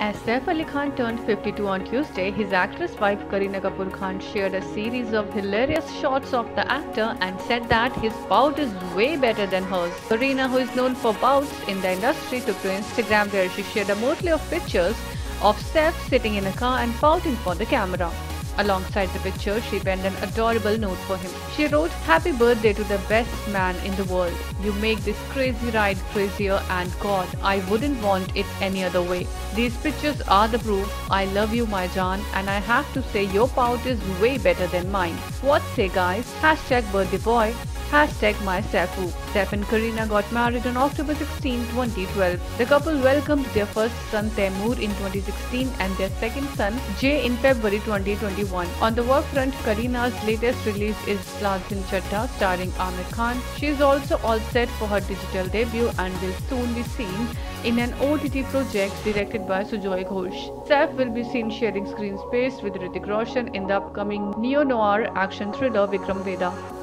As Saif Ali Khan turned 52 on Tuesday, his actress wife Kareena Kapoor Khan shared a series of hilarious shots of the actor and said that his bout is way better than hers. Kareena, who is known for bouts in the industry, took to Instagram where she shared a motley of pictures of Saif sitting in a car and pouting for the camera. Alongside the picture, she penned an adorable note for him. She wrote, Happy birthday to the best man in the world. You make this crazy ride crazier and God, I wouldn't want it any other way. These pictures are the proof. I love you, my John, and I have to say your pout is way better than mine. What say guys? Hashtag birthday boy. Hashtag my MySaifu. Saif and Kareena got married on October 16, 2012. The couple welcomed their first son Taimur in 2016 and their second son Jeh in February 2021. On the work front, Kareena's latest release is Laal Singh Chaddha starring Aamir Khan. She is also all set for her digital debut and will soon be seen in an OTT project directed by Sujoy Ghosh. Saif will be seen sharing screen space with Hrithik Roshan in the upcoming neo-noir action thriller Vikram Vedha.